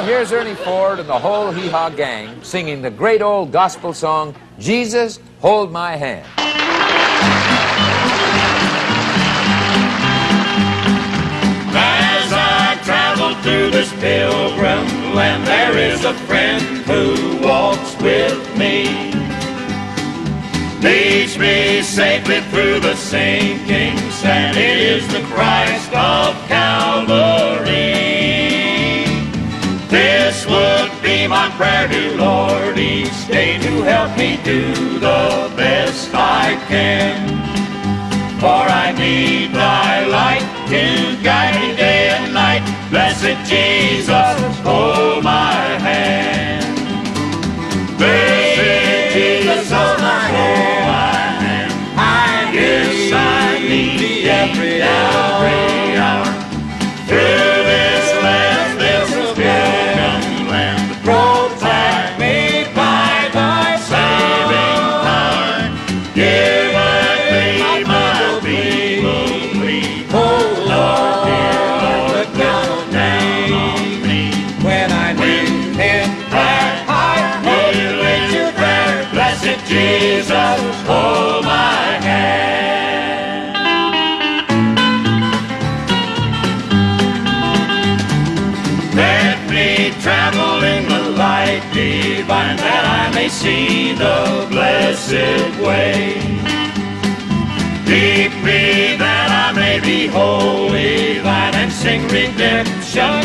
now, here's Ernie Ford and the whole Hee Haw Gang singing the great old gospel song, Jesus, Hold My Hand. As I travel through this pilgrim land, there is a friend who walks with me. Leads me safely through the sinking sand. It is the Christ of prayer to Lord each day to help me do the best I can. For I need thy light to guide me day and night. Blessed Jesus, hold my hand. Blessed Jesus, hold my hand. I yes, I need thee. Every hour. Blessed Jesus, hold my hand. Let me travel in the light divine that I may see the blessed way. Keep me that I may be holy thine and sing redemption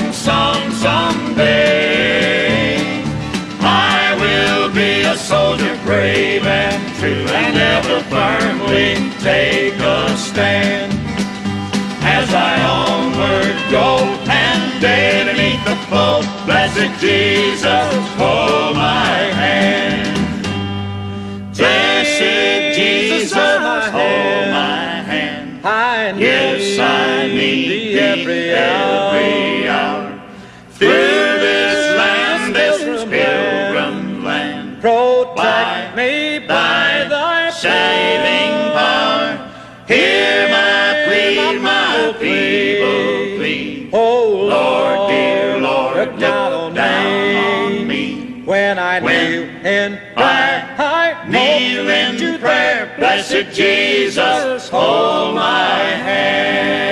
brave and true and ever firmly take a stand as I onward go and daily meet the foe. Blessed Jesus, hold my hand. Blessed Jesus, hold my hand. I Yes, I need thee thee every hour. Protect By me by thy saving power. Hear my plea, my people plead. Oh, oh Lord, dear Lord, look down on down me. When I kneel in prayer, I Kneel in prayer, blessed Jesus, hold my hand.